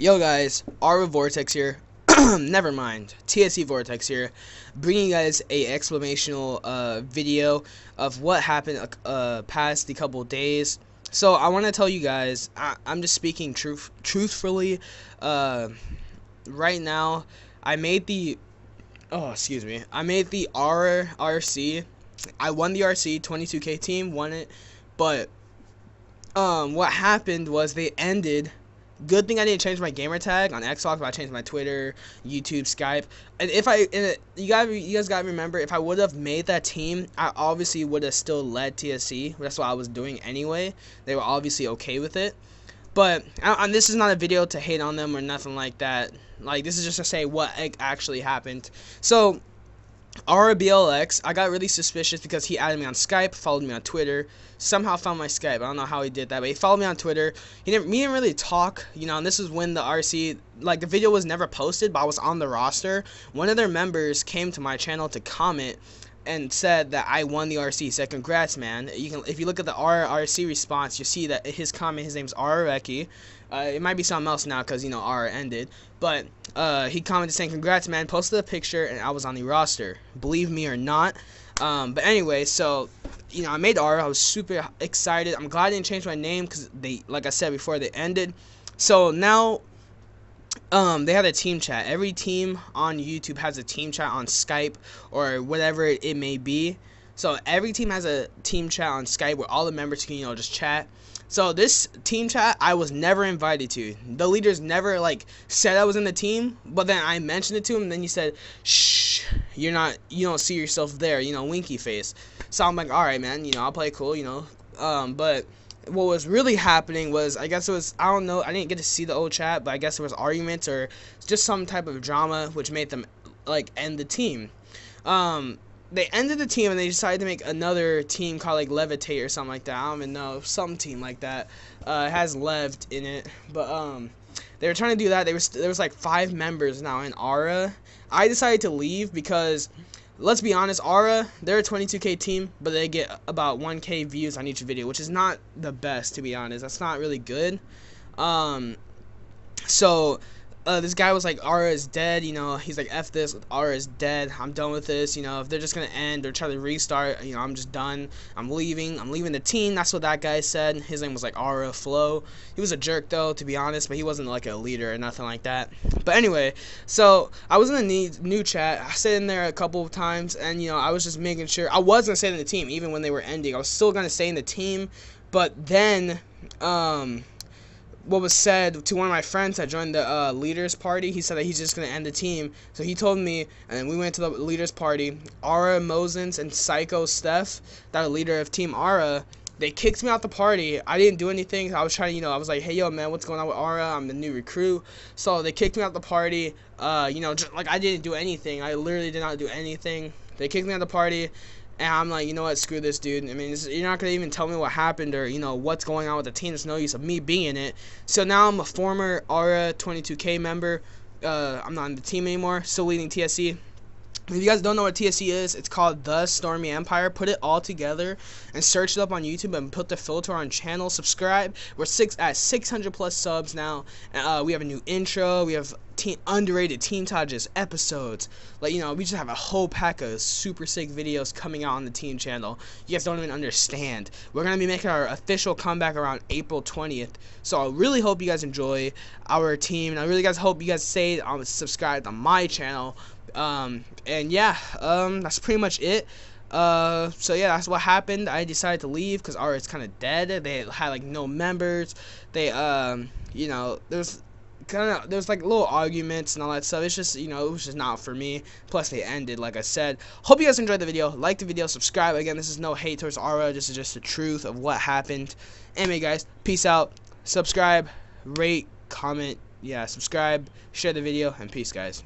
Yo guys, AeRa Vortex here. Never mind, TSE Vortex here, bringing you guys a explanational uh, video of what happened uh, past the couple days. So I want to tell you guys, I, am just speaking truth, truthfully. Uh, right now, I made the, oh excuse me, I made the R RC. I won the RC 22K team, won it, but um, what happened was they ended Good thing I didn't change my gamer tag on Xbox, but I changed my Twitter, YouTube, Skype. And if I, and you guys, you guys got to remember, if I would have made that team, I obviously would have still led TSE. That's what I was doing anyway. They were obviously okay with it. But and this is not a video to hate on them or nothing like that. Like this is just to say what actually happened. So RBLX, I got really suspicious because he added me on Skype, followed me on Twitter, somehow found my Skype. I don't know how he did that, but he followed me on Twitter. He didn't, me didn't really talk, you know, and this is when the RC, like, the video was never posted, but I was on the roster. One of their members came to my channel to comment and said that I won the RC. Said congrats, man. You can if you look at the RRC response, you see that his comment. His name's Arareki. Uh, it might be something else now because you know R ended, but uh, he commented saying congrats, man. Posted a picture and I was on the roster. Believe me or not. Um, but anyway, so you know I made R. I was super excited. I'm glad I didn't change my name because they, like I said before, they ended. So now um, they have a team chat. Every team on YouTube has a team chat on Skype or whatever it may be. So every team has a team chat on Skype where all the members can, you know, just chat. So this team chat I was never invited to. The leaders never like said I was in the team, but then I mentioned it to him and then he said, "Shh, you're not you don't see yourself there, you know, winky face." So I'm like, "All right, man, you know, I'll play cool, you know." Um, but what was really happening was I guess it was I don't know I didn't get to see the old chat but I guess there was arguments or just some type of drama which made them like end the team. Um, they ended the team and they decided to make another team called like Levitate or something like that. I don't even know some team like that uh, has Leved in it, but um, they were trying to do that. There was there was like five members now in AeRa. I decided to leave because let's be honest, AeRa, they're a 22k team, but they get about 1k views on each video, which is not the best to be honest. That's not really good. Um, so uh, this guy was like, AeRa is dead, you know, he's like, F this, AeRa is dead, I'm done with this, you know, if they're just gonna end or try to restart, you know, I'm just done, I'm leaving, I'm leaving the team, that's what that guy said, his name was like AeRa Flow, he was a jerk though, to be honest, but he wasn't like a leader or nothing like that, but anyway, so, I was in the new chat, I stayed in there a couple of times, and, you know, I was just making sure, I was gonna stay in the team, even when they were ending, I was still gonna stay in the team, but then, um, what was said to one of my friends that joined the uh, leaders party. He said that he's just gonna end the team. So he told me, and we went to the leaders party. AeRa Mosens and Psycho Steph, that leader of Team AeRa, they kicked me out the party. I didn't do anything. I was trying to, you know, I was like, hey, yo, man, what's going on with AeRa? I'm the new recruit. So they kicked me out the party. Uh, you know, just, like I didn't do anything. I literally did not do anything. They kicked me out the party. And I'm like, you know what, screw this dude. I mean, you're not going to even tell me what happened or, you know, what's going on with the team. There's no use of me being in it. So now I'm a former AeRa 22K member. Uh, I'm not in the team anymore. Still leading TSE. If you guys don't know what TSE is, it's called The Stormy Empire. Put it all together and search it up on YouTube and put the filter on channel. Subscribe. We're six at 600 plus subs now. Uh, we have a new intro. We have teen, underrated Teen Tages episodes. Like, you know, we just have a whole pack of super sick videos coming out on the Teen channel. You guys don't even understand. We're going to be making our official comeback around April 20th. So I really hope you guys enjoy our team. And I really guys hope you guys stay um, subscribed on my channel um, and yeah, um, that's pretty much it. Uh, so yeah, that's what happened. I decided to leave because AeRa is kind of dead. They had like no members. They, um, you know, there's kind of there's like little arguments and all that stuff. It's just you know it was just not for me. Plus they ended like I said. Hope you guys enjoyed the video. Like the video, subscribe. Again, this is no hate towards AeRa. This is just the truth of what happened. Anyway, guys, peace out. Subscribe, rate, comment. Yeah, subscribe, share the video, and peace, guys.